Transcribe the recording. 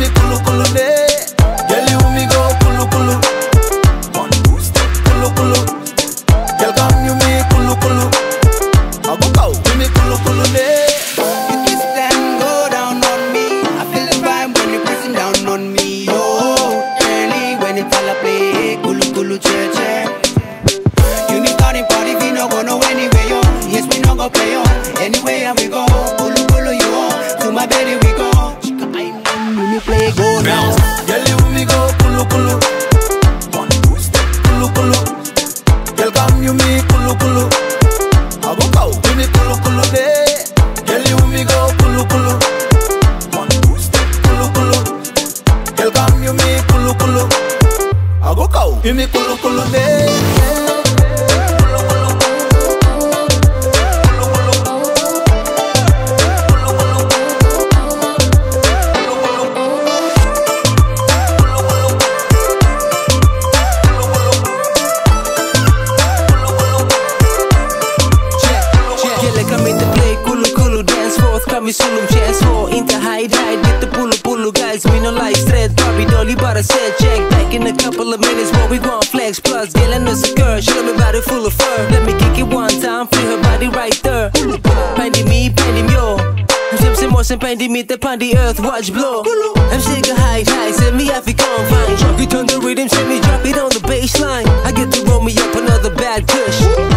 me kulu kulu ne Girl you me go kulu kulu. One two step kulu kulu. Girl come you me kulu kulu. I go go give me kulu kulu ne You kiss them go down on me. I feel the vibe when you pressing down on me. Oh, early when it's all I play Kulu kulu che che. kulu kulu. I go cow. Give me kulu kulu day. mi sono PS4 in the high ride with the pull pulu guys. We no like straight Barbie dolly, but I said check back in a couple of minutes. What we want flex plus, girl and us a girl. Show me body full of fur. Let me kick it one time, feel her body right there. Pindy me, pindy me, yo. MC Morrison painted me the pandy earth, watch blow. I'm sick of high highs, send me if you can't find. Drop it on the rhythm, send me drop it on the baseline. I get to roll me up another bad push.